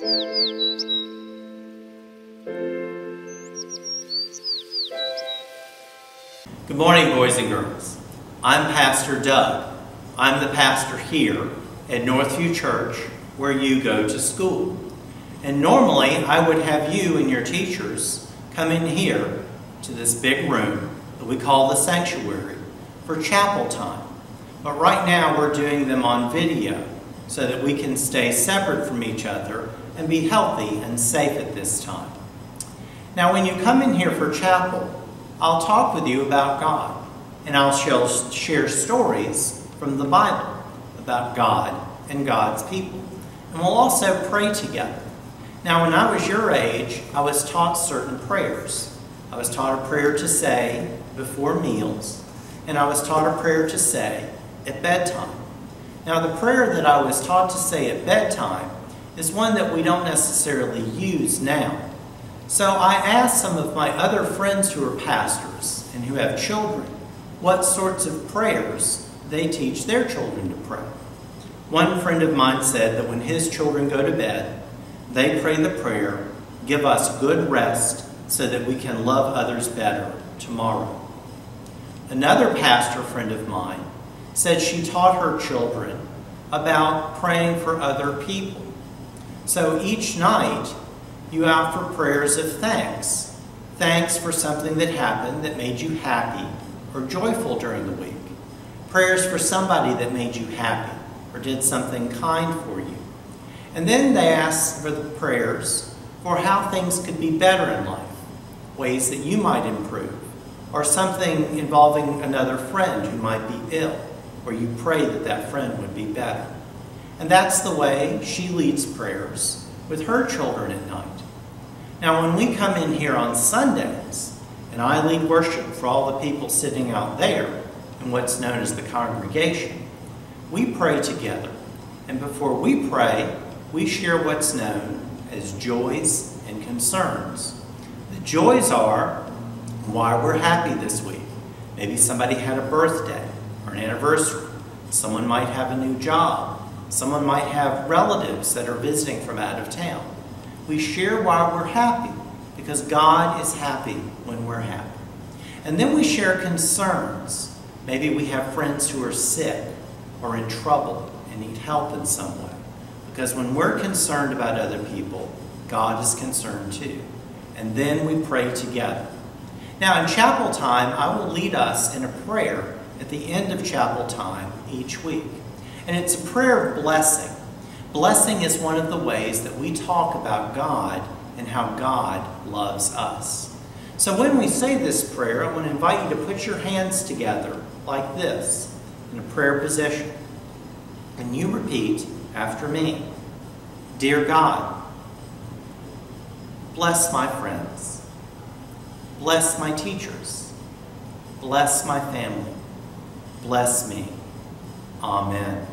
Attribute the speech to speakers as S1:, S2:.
S1: Good morning, boys and girls. I'm Pastor Doug. I'm the pastor here at Northview Church where you go to school. And normally I would have you and your teachers come in here to this big room that we call the sanctuary for chapel time. But right now we're doing them on video so that we can stay separate from each other and be healthy and safe at this time. Now when you come in here for chapel, I'll talk with you about God and I'll share stories from the Bible about God and God's people. And we'll also pray together. Now, when I was your age, I was taught certain prayers. I was taught a prayer to say before meals, and I was taught a prayer to say at bedtime. Now, the prayer that I was taught to say at bedtime is one that we don't necessarily use now. So I asked some of my other friends who are pastors and who have children what sorts of prayers they teach their children to pray. One friend of mine said that when his children go to bed, they pray the prayer, Give us good rest so that we can love others better tomorrow. Another pastor friend of mine said she taught her children about praying for other people. So each night, you offer prayers of thanks. Thanks for something that happened that made you happy or joyful during the week. Prayers for somebody that made you happy or did something kind for you. And then they ask for the prayers for how things could be better in life, ways that you might improve, or something involving another friend who might be ill, where you pray that that friend would be better. And that's the way she leads prayers with her children at night. Now, when we come in here on Sundays, and I lead worship for all the people sitting out there in what's known as the congregation, we pray together. And before we pray, we share what's known as joys and concerns. The joys are why we're happy this week. Maybe somebody had a birthday or an anniversary. Someone might have a new job. Someone might have relatives that are visiting from out of town. We share why we're happy because God is happy when we're happy. And then we share concerns. Maybe we have friends who are sick or in trouble and need help in some way. Because when we're concerned about other people, God is concerned too. And then we pray together. Now, in chapel time, I will lead us in a prayer at the end of chapel time each week. And it's a prayer of blessing. Blessing is one of the ways that we talk about God and how God loves us. So when we say this prayer, I want to invite you to put your hands together like this in a prayer position. And you repeat after me Dear God, bless my friends, bless my teachers, bless my family, bless me. Amen.